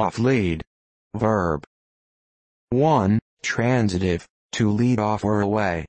Off lead. Verb. 1. Transitive, to lead off or away.